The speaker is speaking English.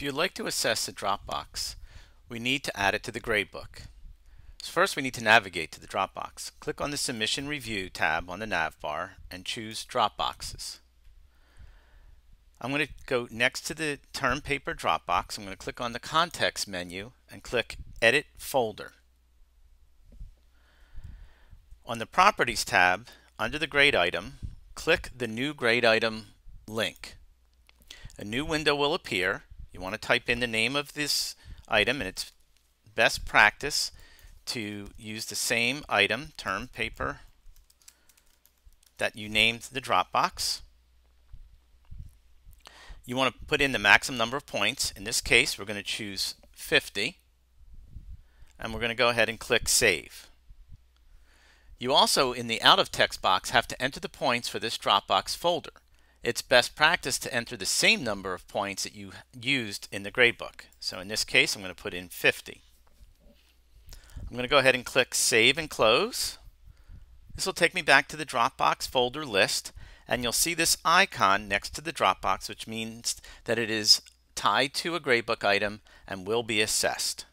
If you'd like to assess a Dropbox, we need to add it to the gradebook. So first we need to navigate to the Dropbox. Click on the Submission Review tab on the nav bar and choose Dropboxes. I'm going to go next to the term paper Dropbox. I'm going to click on the context menu and click Edit Folder. On the Properties tab, under the grade item, click the New Grade Item link. A new window will appear you want to type in the name of this item and it's best practice to use the same item, term paper, that you named the Dropbox. You want to put in the maximum number of points. In this case, we're going to choose 50. And we're going to go ahead and click Save. You also, in the out of text box, have to enter the points for this Dropbox folder it's best practice to enter the same number of points that you used in the gradebook. So in this case, I'm going to put in 50. I'm going to go ahead and click Save and Close. This will take me back to the Dropbox folder list, and you'll see this icon next to the Dropbox, which means that it is tied to a gradebook item and will be assessed.